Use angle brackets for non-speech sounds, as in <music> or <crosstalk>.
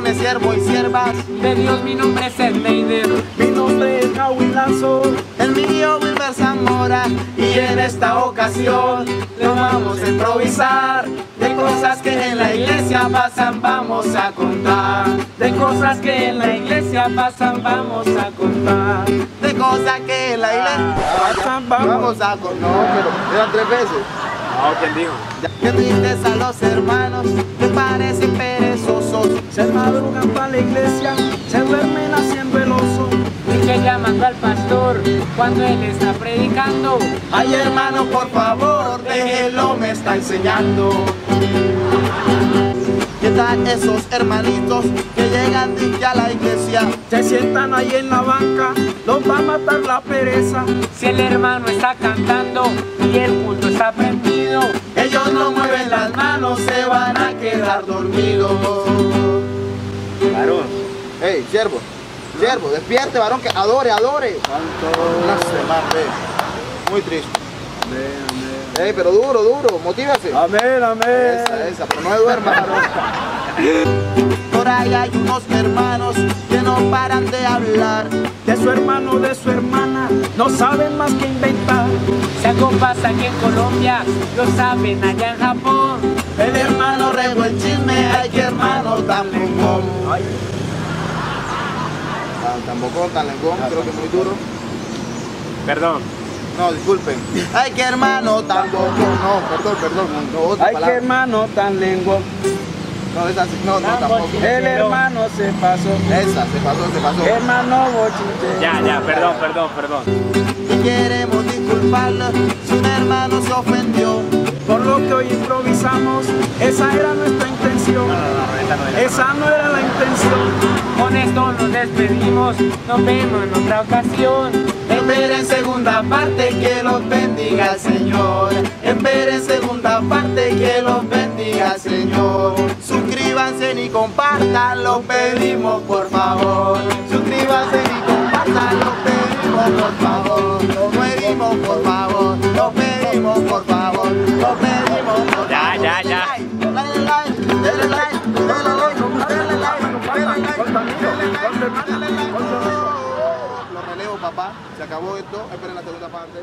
varones, siervos y siervas. De Dios mi nombre es Ed Neider. Mi nombre es Gawi Lanzo. El mío Wilmer Zamora. Y en esta ocasión le vamos a improvisar. De cosas que en la iglesia pasan, vamos a contar. De cosas que en la iglesia pasan, vamos a contar. De cosas que en la iglesia Pasan, vamos. Vamos a contar. No, pero eran tres veces. No, ¿quién dijo? A los hermanos que parecen perezosos. Se madrugan para la iglesia, se duermen haciendo el oso. Y que llamando al pastor cuando él está predicando. Ay hermano, por favor, déjelo, me está enseñando. ¿Qué tal esos hermanitos que llegan de a la iglesia? Se sientan ahí en la banca, los va a matar la pereza. Si el hermano está cantando y el culto está prendido. Ellos no mueven las manos, se van a quedar dormidos. Varón. Hey, siervo, siervo, despierte, varón, que adore, adore. Una semana, ve. Muy triste. Ey, pero duro, duro, motívase. Amén, amén. Esa, esa, pero no se duerma, varón. <laughs> Por ahí hay unos hermanos que no paran de hablar. De su hermano, de su hermana, no saben más que inventar. Si algo pasa aquí en Colombia, lo saben allá en Japón. El hermano regó el chisme, ay que hermano tan lengón. Tan, tan bocón, tan lengón, creo que muy duro. Perdón. No, disculpen. Ay que hermano tan bocón. No, perdón, perdón, no, no, otra Ay, qué hermano tan lengua. No, esa sí, no, no, tampoco. El hermano se pasó. Esa, se pasó, se pasó. Hermano bochinche. Ya, ya, perdón, perdón, perdón. Y queremos disculparlo si un hermano se ofendió. Por lo que hoy improvisamos, esa era nuestra intención. Esa no era la intención. Con esto nos despedimos, nos vemos en otra ocasión. Esperen segunda parte, que los bendiga el Señor. Esperen segunda parte, que los y compartan, lo pedimos por favor. Suscríbanse y compartan, lo pedimos por favor. Lo pedimos por favor, lo pedimos por favor, lo pedimos por favor. Ya, ya, ya. Dale like, dale like, dale like, dale like, dale like, dale like. Lo relevo, papá. Se acabó esto. Esperen la segunda parte.